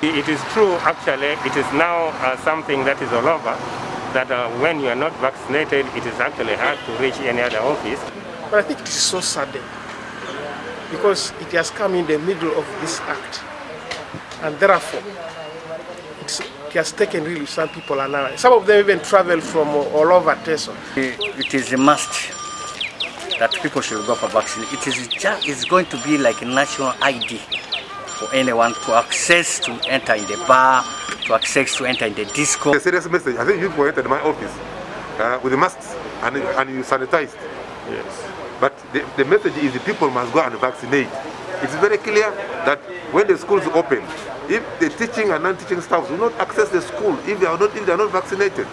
It is true, actually, it is now uh, something that is all over, that uh, when you are not vaccinated, it is actually hard to reach any other office. But I think it is so sudden because it has come in the middle of this act. And therefore, it's, it has taken really some people an hour. Some of them even travel from all over Teso. It is a must that people should go for vaccine. It is just, it's going to be like a national ID for anyone to access to enter in the bar, to access to enter in the disco. A serious message. I think you entered my office uh, with the masks and, and you sanitized. Yes. But the, the message is the people must go and vaccinate. It's very clear that when the schools open, if the teaching and non-teaching staff do not access the school, if they are not, if they are not vaccinated,